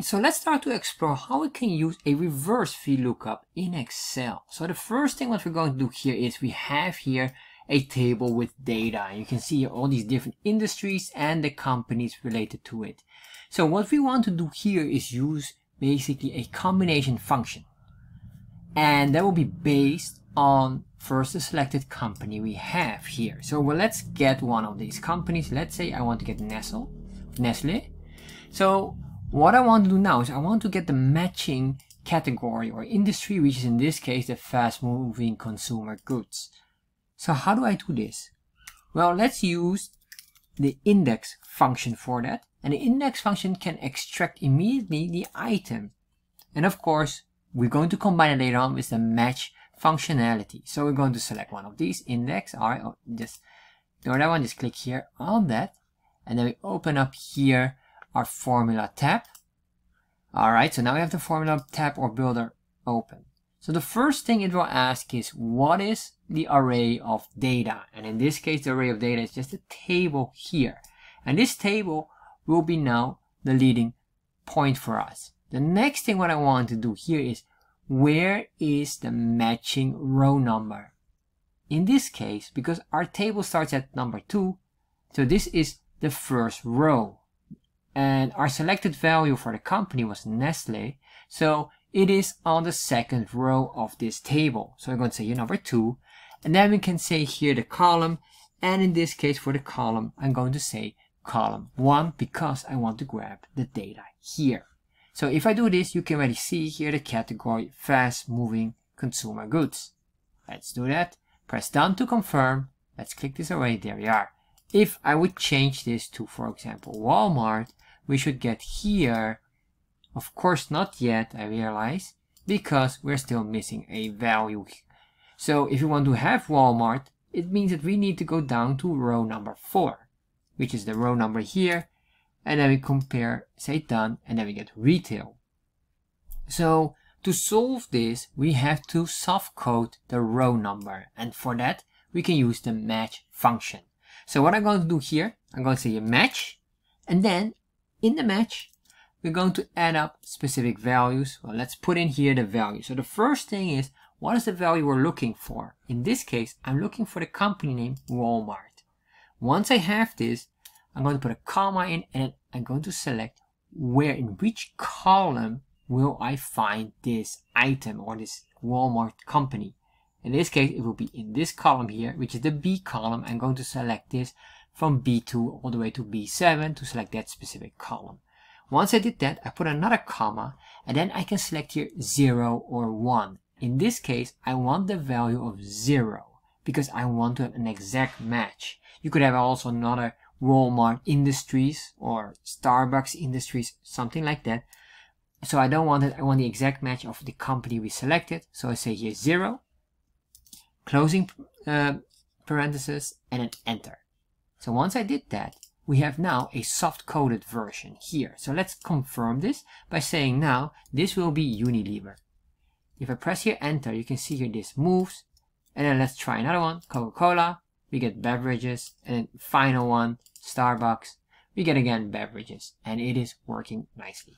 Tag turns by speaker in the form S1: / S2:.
S1: So let's start to explore how we can use a reverse VLOOKUP in Excel. So the first thing what we're going to do here is we have here a table with data. You can see all these different industries and the companies related to it. So what we want to do here is use basically a combination function. And that will be based on first the selected company we have here. So well, let's get one of these companies. Let's say I want to get Nestle. Nestle. So what I want to do now is I want to get the matching category or industry, which is in this case the fast moving consumer goods. So how do I do this? Well, let's use the index function for that. And the index function can extract immediately the item. And of course, we're going to combine it later on with the match functionality. So we're going to select one of these, index, all right, just do that one, just click here on that. And then we open up here our formula tab. All right, so now we have the formula tab or builder open. So the first thing it will ask is what is the array of data? And in this case, the array of data is just a table here. And this table will be now the leading point for us. The next thing what I want to do here is where is the matching row number? In this case, because our table starts at number 2, so this is the first row. And our selected value for the company was Nestle, so it is on the second row of this table. So I'm going to say number 2, and then we can say here the column, and in this case for the column, I'm going to say column 1 because I want to grab the data here. So if I do this, you can already see here the category fast moving consumer goods. Let's do that. Press done to confirm. Let's click this away. There we are. If I would change this to, for example, Walmart, we should get here of course not yet, I realize, because we're still missing a value. So if you want to have Walmart, it means that we need to go down to row number 4, which is the row number here, and then we compare, say done, and then we get retail. So to solve this, we have to soft code the row number, and for that, we can use the match function. So what I'm going to do here, I'm going to say a match, and then in the match, we're going to add up specific values. Well, let's put in here the value. So the first thing is, what is the value we're looking for? In this case, I'm looking for the company name Walmart. Once I have this, I'm going to put a comma in and I'm going to select where in which column will I find this item or this Walmart company. In this case, it will be in this column here, which is the B column. I'm going to select this from B2 all the way to B7 to select that specific column. Once I did that, I put another comma, and then I can select here 0 or 1. In this case, I want the value of 0, because I want to have an exact match. You could have also another Walmart Industries or Starbucks Industries, something like that. So I don't want it, I want the exact match of the company we selected. So I say here 0, closing uh, parenthesis, and then enter. So once I did that, we have now a soft-coded version here. So let's confirm this by saying now this will be Unilever. If I press here enter, you can see here this moves. And then let's try another one, Coca-Cola. We get beverages. And then final one, Starbucks. We get again beverages. And it is working nicely.